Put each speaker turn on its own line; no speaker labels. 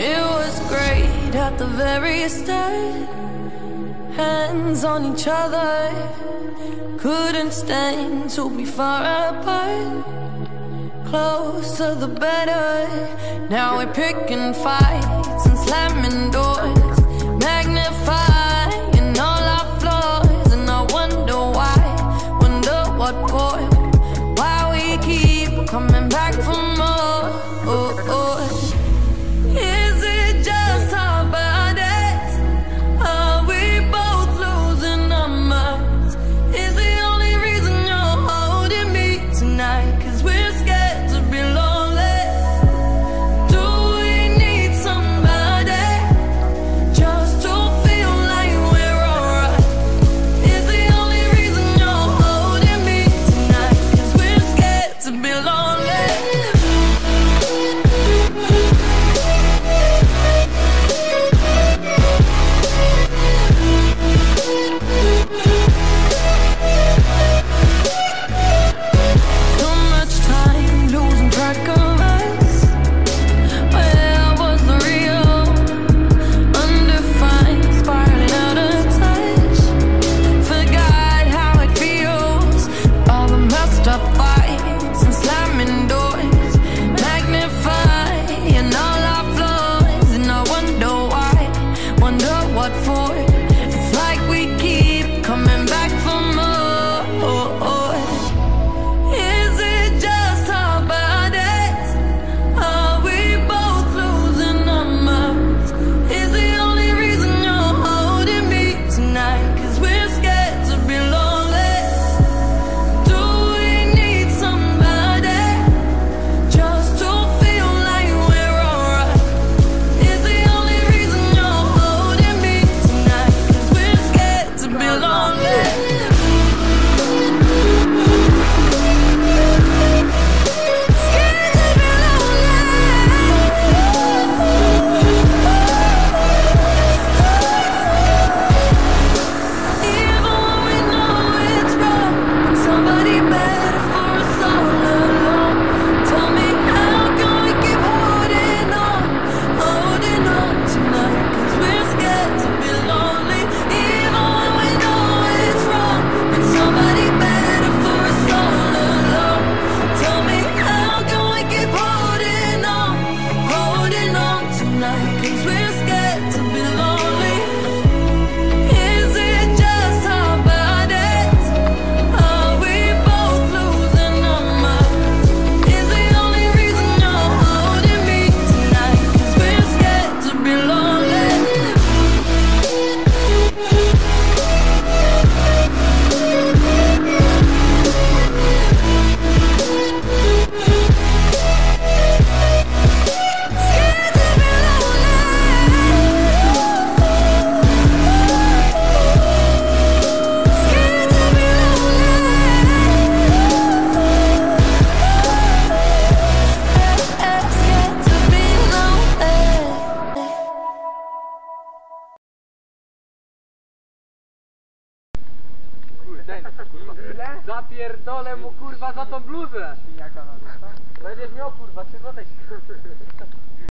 It was great at the very start. Hands on each other, couldn't stand to be far apart. Closer the better. Now we're picking fights and slamming doors. more Ile?
Zapierdolę mu kurwa za tą bluzę. Jaka Będziesz miał kurwa, trzy złote.